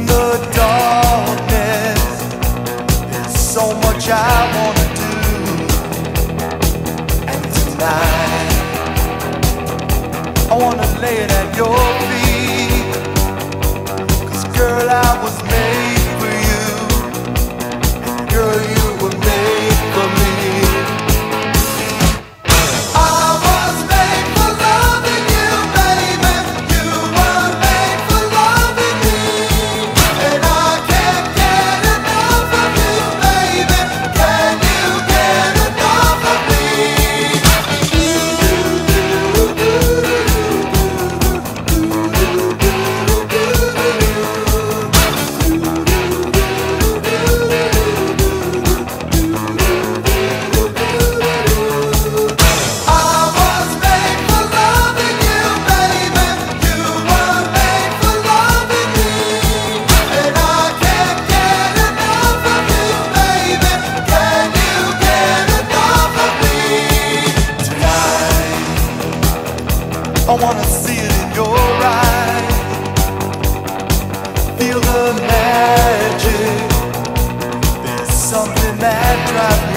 in the darkness. There's so much I wanna do, and tonight I wanna lay it at your feet. I wanna see it in your eyes. Feel the magic. There's something that drives.